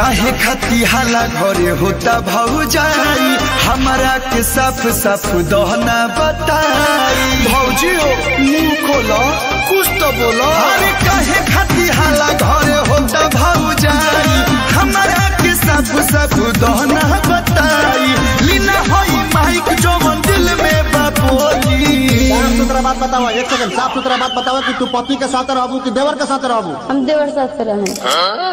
काहे खती हाला घरे होता भौजाई? हमारा के साफ़ साफ़ दहना बताई। भौजी हो मुँह खोलो कुछ तो बोलो। अरे काहे खती हाला घरे होता भौजाई? हमारा के साफ़ साफ़ दहना बताई। लीना होई माइक जो दिल में बापू साफ़ बात बताओ एक सेकंड साफ़ सुथरा बात बताओ कि तू पति के साथ रहू कि देवर के साथ रहू हम देवर साथ रहे। हाँ?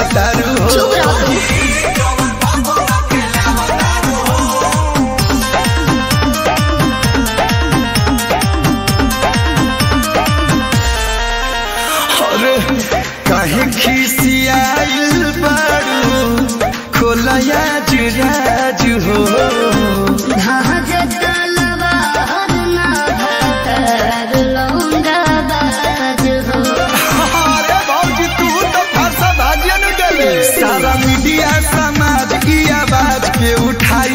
matar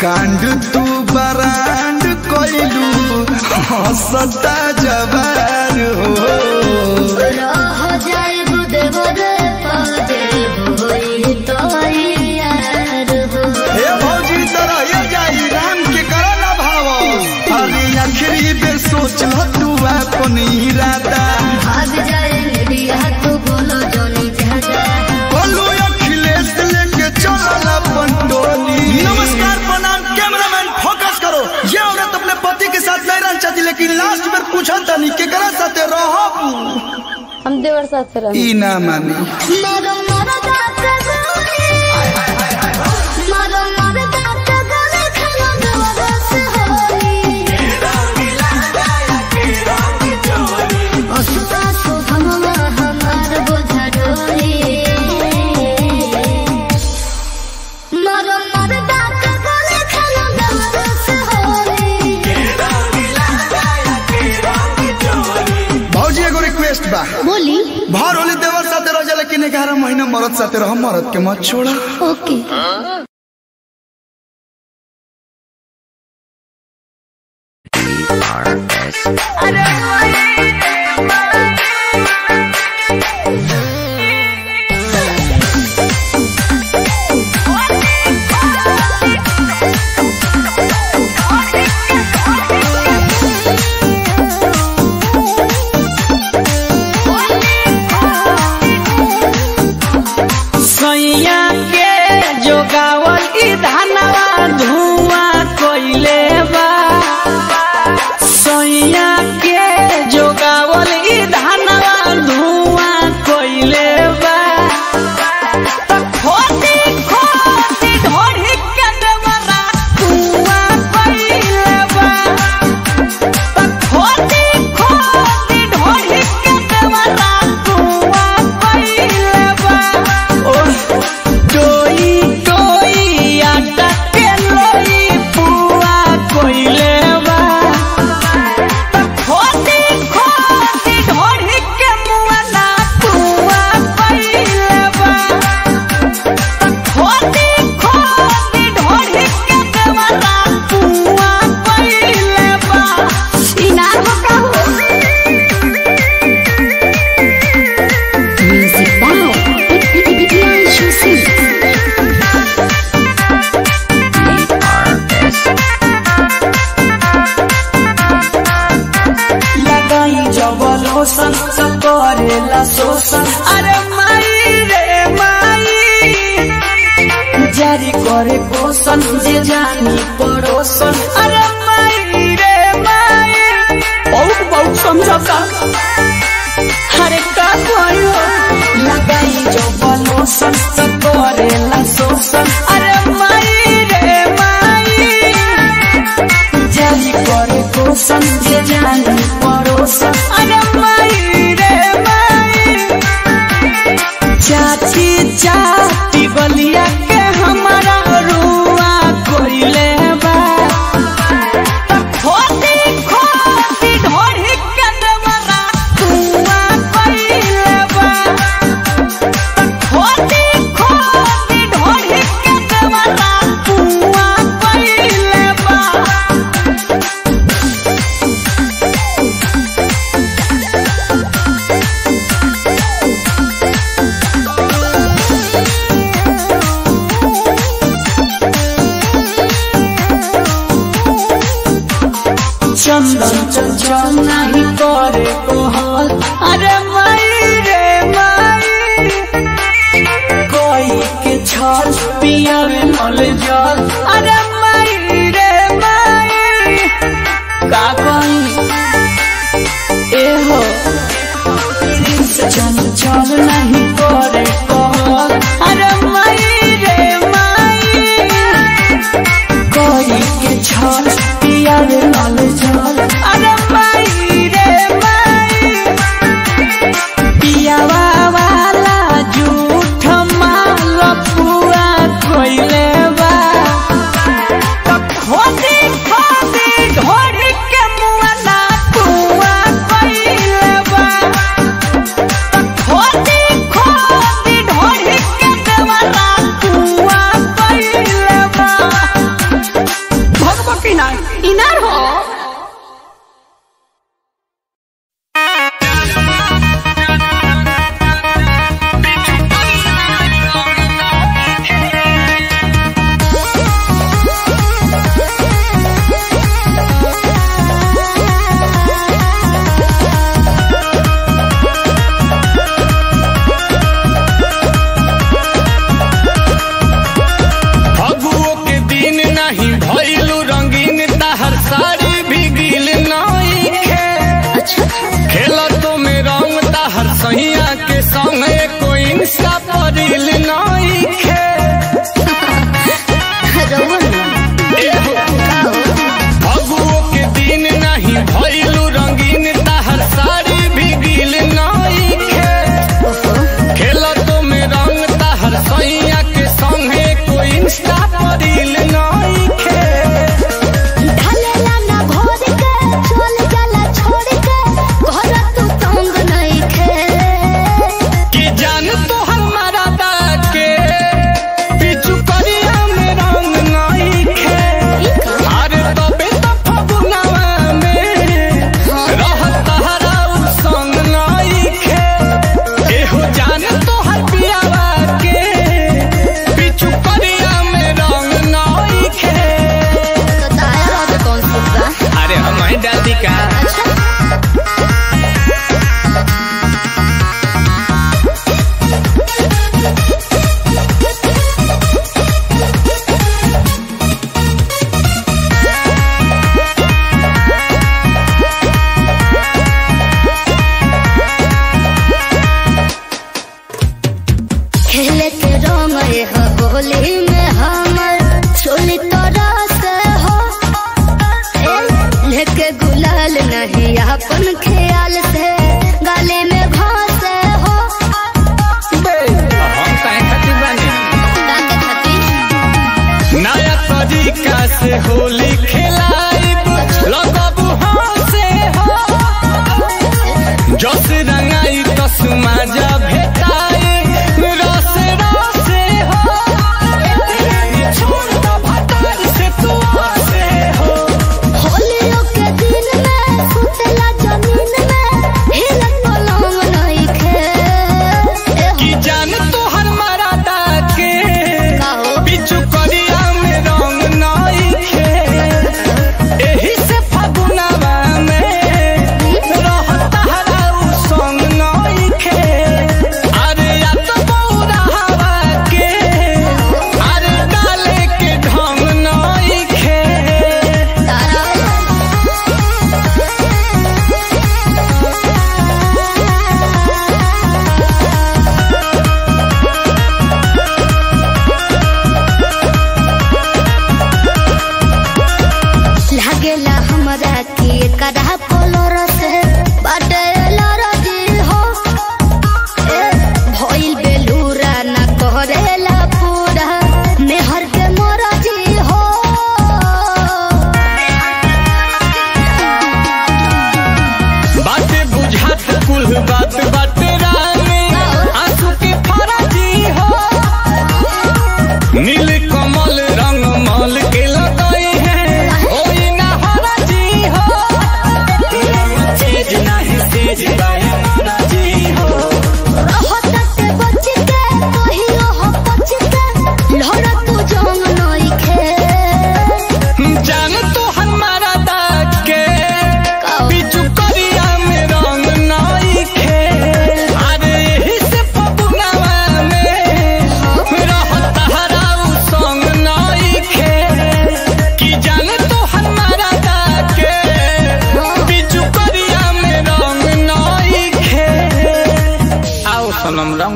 कांड तू बरांड कोई लू हंसता जब रहबू हम देवर साथ रह ई ना मानी। तेरा हमारत के मत छोड़ा। ओके। हाँ? and jaws, be out in all the jaws. in that in.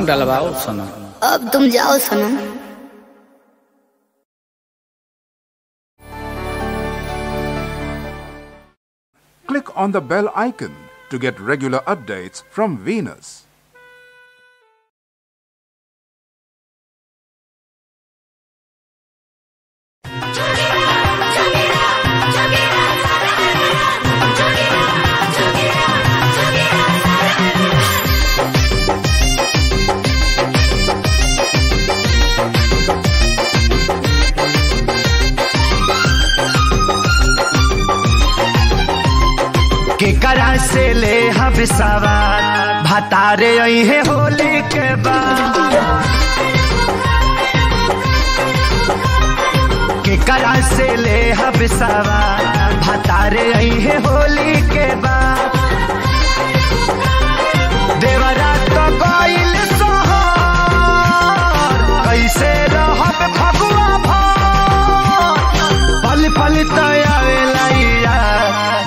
सनम रंग डलवाओ सनम अब तुम जाओ सनम Click on the bell icon to get regular updates from Venus. सवार भतारे अहे होली के बाद। केकरा से ले हब सवार भतारे अहे होली के बाद। देवरा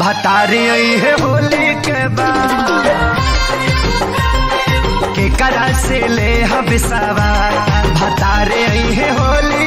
भतारी है होली के बाद। के करा से ले हम सवार भतारे है होली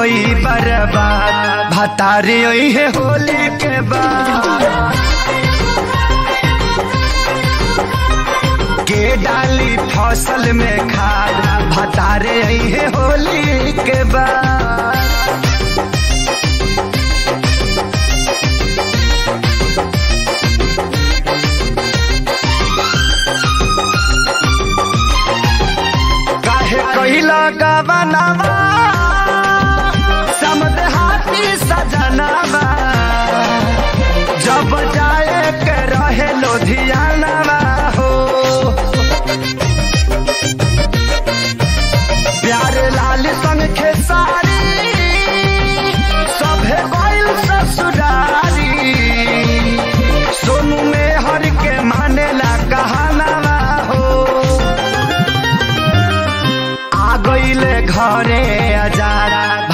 होई बर्बाद, भतारी होई है होली के के डाली फ़सल में खाद, भतारे आई है होली के बाद।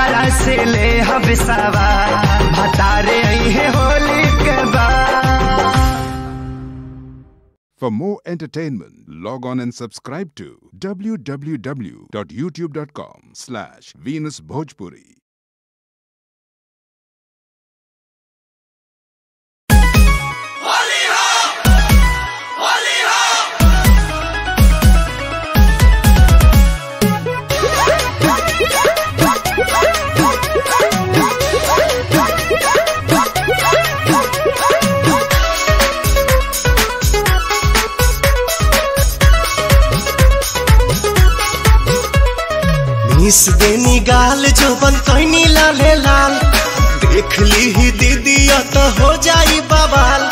के करा से ले हम सवार भतारे है होली के For more entertainment, log on and subscribe to www.youtube.com slash Venus Bhojpuri. मिस देनी गाल जो बन कैनी लाले लाल। देख ली ही दीदी तो हो जाई बवाल।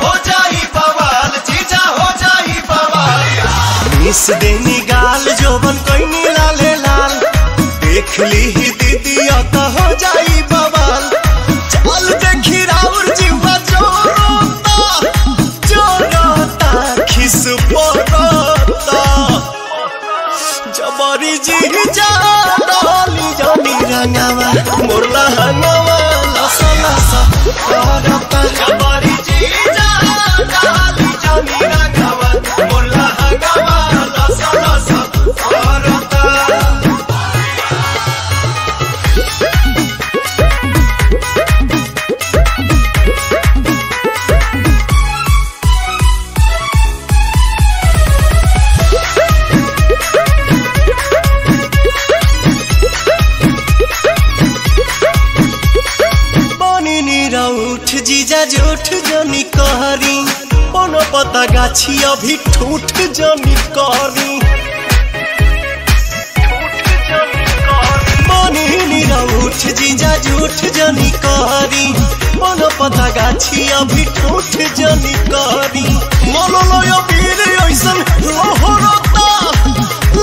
हो जाई बवाल जीजा हो जाई बवाल। मिस देनी गाल जो बन कैनी लाले लाल। देख ली ही दीदी तो हो जाई जबरी जी डाली जानी रंगावा मोरला हंगावा लसा लसा करता কাছি অভি ঠুট জমি করি। মনি নিরা উঠ জিজা জুঠ জনি করি। মন পতা গাছি, অভি ঠুট জনি করি। মন লয় বীর ঐসন লহরতা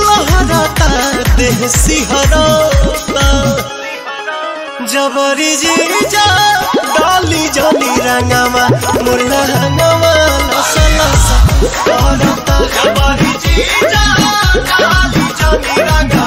লহরতা, দেহ সিহরতা জবরি জিজা जी रंगवा डाली हंगवा लसा लसा करता जबरी जी जा काली जली रंगावा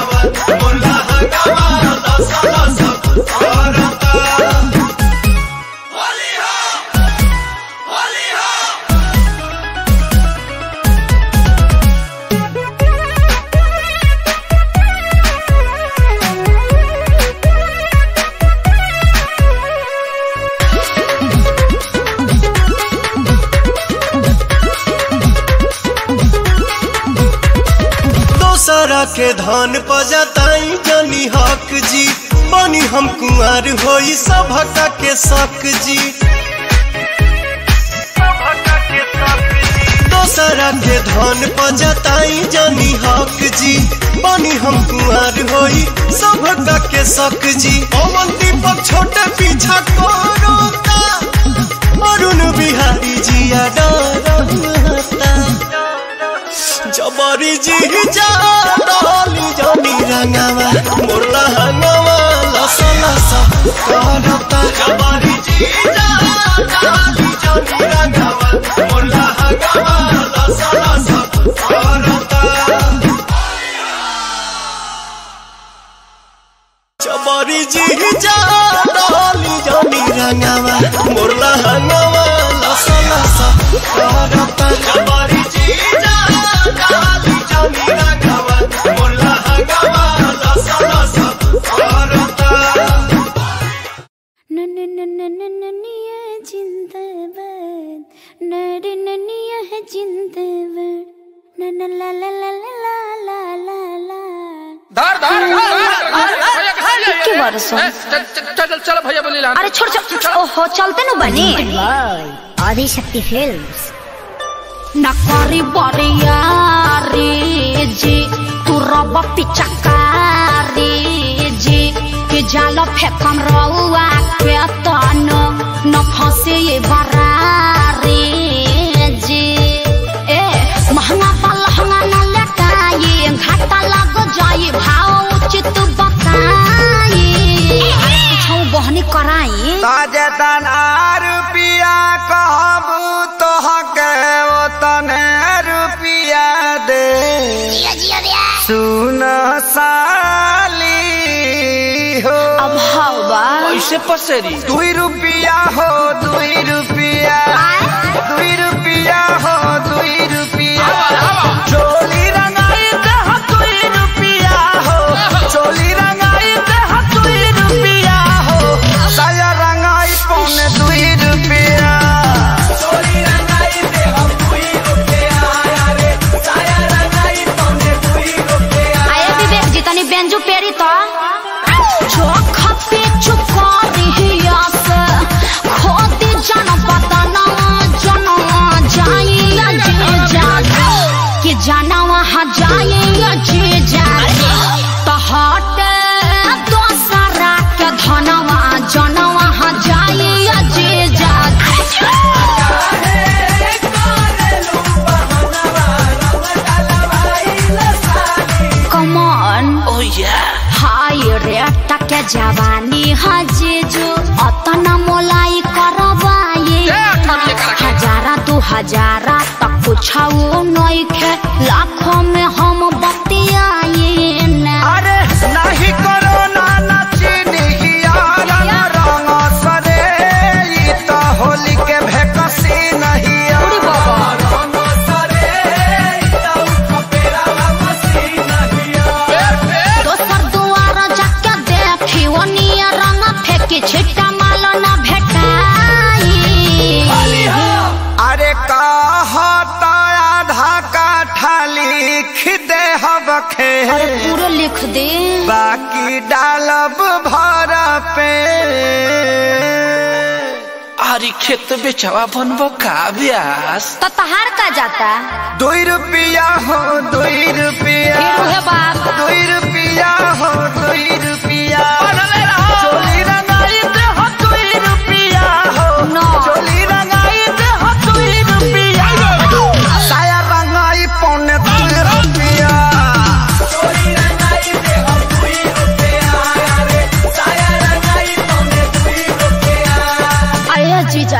धन पजताई जनी हक जी। बनी हम कुंवर होई सभका के शक जी। दोसरा के धन पजताई जनी हक जी। बनी हम कुंवर होई सभका के शक जी। पवन दीपक छोटे पीछा करोता अरुण बिहारी जिया डरता जबरी जी जा डाली जानी रंगावा मोरला हंगावा, लसा लसा। करता जबरी जी जा डाली जानी रंगावा मोरला हंगावा लसा लसा करता जबरी जी जा डाली जानी रंगावा मोरला हंगावा। चल चल भैया बोली अरे छोड़ छोड़ ओहो चलते नु बनी आदि शक्ति फिल्म्स नकारी बरियारी जी तू रब पिचकारी जी के जाल फेकम रउआ के तन न फंसे ये पसेरी। दुई रुपया हो दुई रुपया। दुई रुपया हो दुई रुपिया catch खेत बेचवा बनबो का ब्यास तो तहार का जाता। दो रुपया हो दो रुपया। दुई रुपया हो दो रुपया।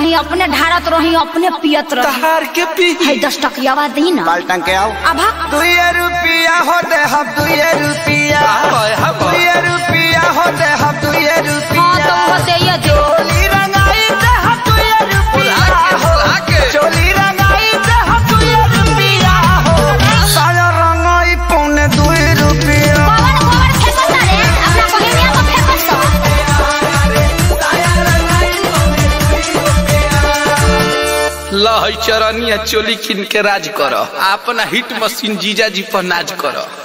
रही अपने ढारत रही अपने पियत रही। तहार के पी है दस टकियावा दी ना। के आओ। अब दुए रुपया हो दे हम दुए रुपया। रुपया हो दे हम दुए हाँ तो रुपया। वो दे ये दे चरनिया चोली किन के राज कर। अपना हिट मशीन जीजा जी पर नाज कर।